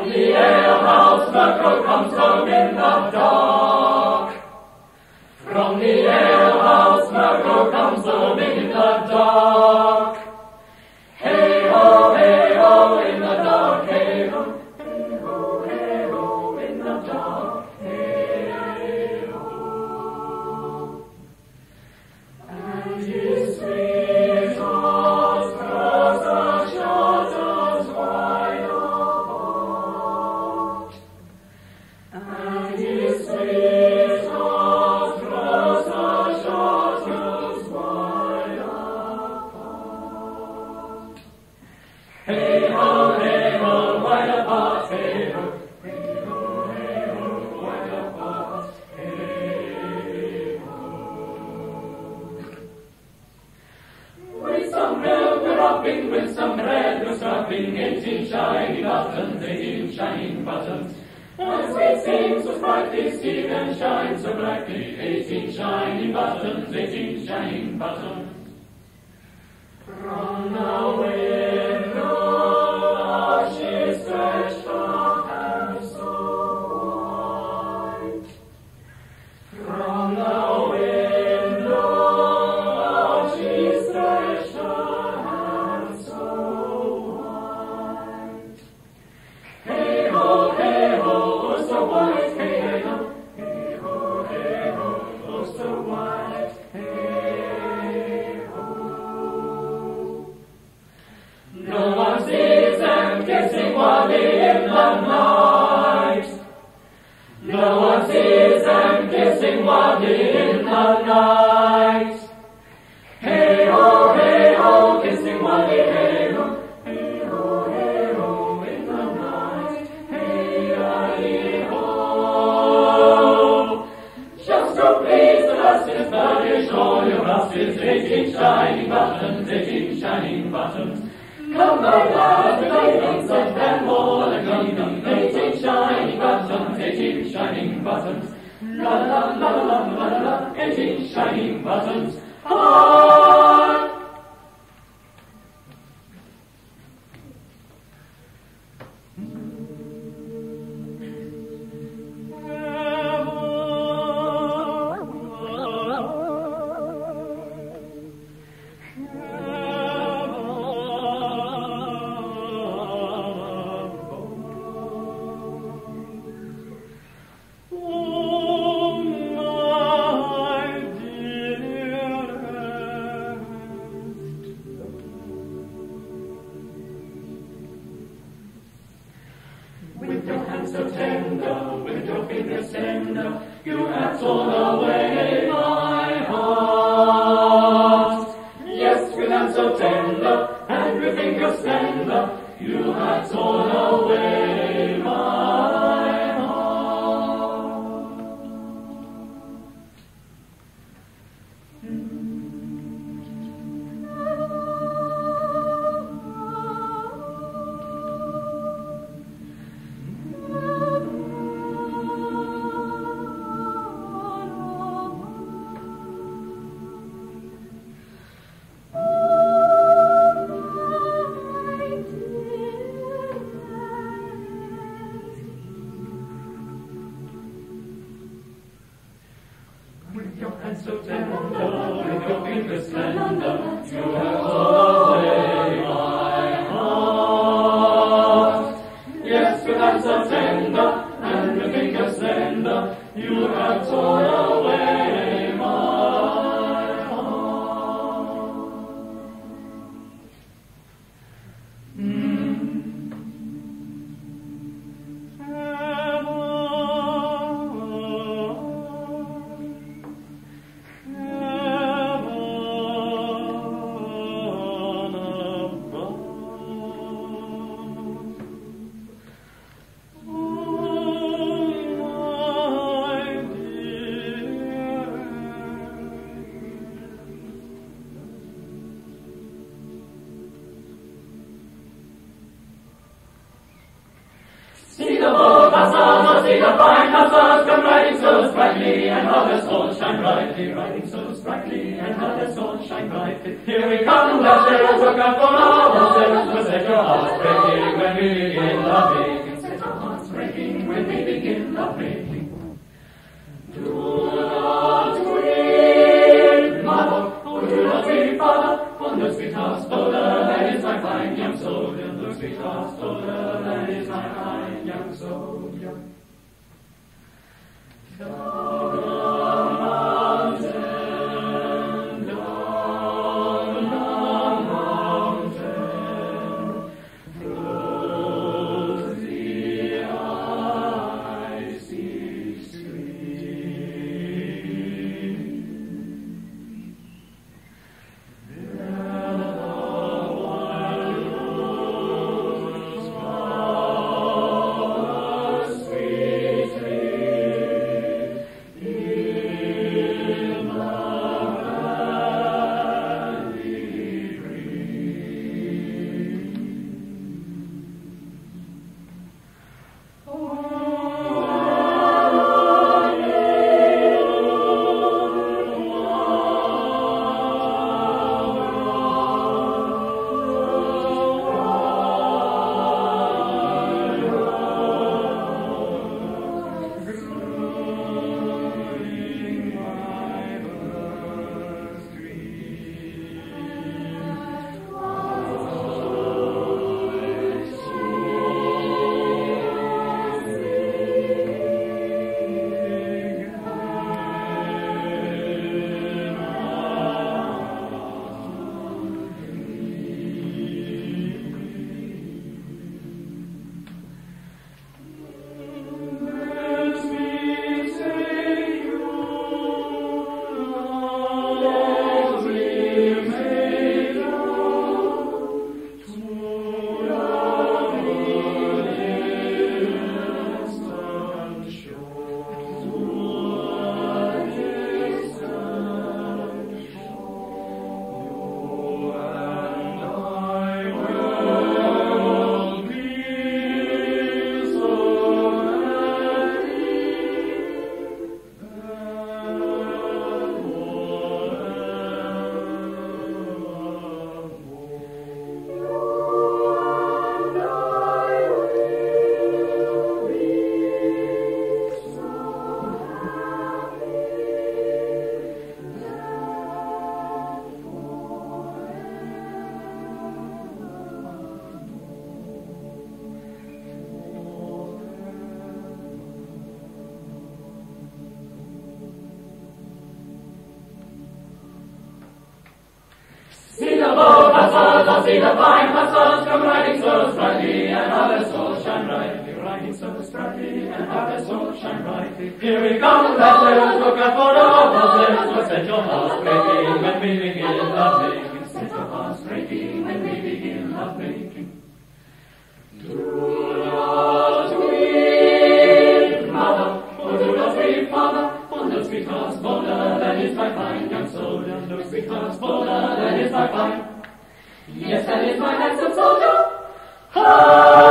from the alehouse, comes home in the dark. sing, eighteen shiny buttons, eighteen shining buttons. As it seems, so brightly see them shine so brightly, eighteen shining buttons, eighteen shining buttons. Run away. the night. Hey ho, hey ho, kissing one day, hey hey ho, hey ho, in the night. Hey hey ho. Just to please the last is very sure your last is shining buttons, eighteen shining buttons. Come my the ladies and then more, and come, come, shining buttons, eighteen shining buttons. La la la la la la, etin shining buttons. Ah! you have the way. arms of divine hath us come riding so sprightly, and how their souls shine brightly, riding so sprightly, and how their souls shine brightly. Here we come, Dutchers, look out for all our sins, for set your hearts breaking when we begin loving, set your hearts breaking when we begin loving. Do not weep, mother, oh do not weep, father, for no sweet house folder, is my fine young soldier. and no sweet house folder, is my fine young soldier. Oh. See the fine souls come riding so sprightly, and other souls shine brightly, riding so sprightly, and other souls shine brightly. Here we come, vessels, look out for the hobbles, so set your hearts breaking when we begin love. Set your hearts breaking when we begin love. Do not weep, mother, oh do not weep, father, oh no sweetheart's bolder than is my fine young soldier, no bolder than is my fine Yes, that is my handsome soldier. Ah!